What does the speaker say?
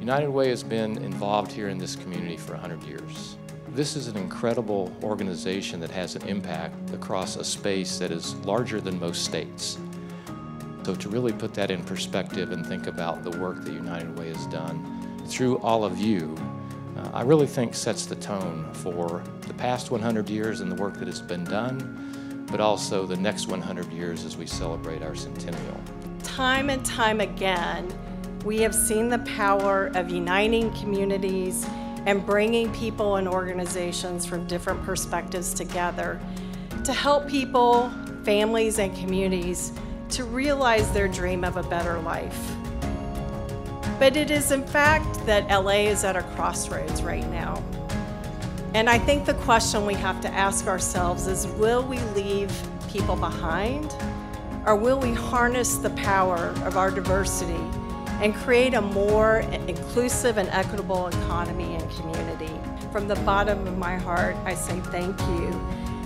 United Way has been involved here in this community for 100 years. This is an incredible organization that has an impact across a space that is larger than most states. So to really put that in perspective and think about the work that United Way has done through all of you, uh, I really think sets the tone for the past 100 years and the work that has been done, but also the next 100 years as we celebrate our centennial. Time and time again, we have seen the power of uniting communities and bringing people and organizations from different perspectives together to help people, families, and communities to realize their dream of a better life. But it is in fact that LA is at a crossroads right now. And I think the question we have to ask ourselves is will we leave people behind? Or will we harness the power of our diversity and create a more inclusive and equitable economy and community? From the bottom of my heart, I say thank you